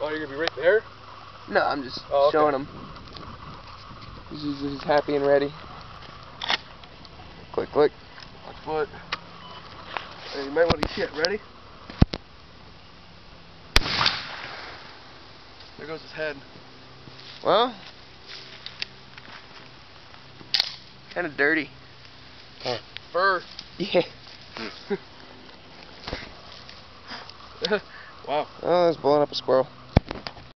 Oh, you're gonna be right there? No, I'm just Oh, okay. showing him. He's, he's, happy and ready. Click, click. Watch foot. Hey, you might want to get Ready? There goes his head. Well, kind of dirty. Huh. Fur. Yeah. wow. Oh, that's blowing up a squirrel.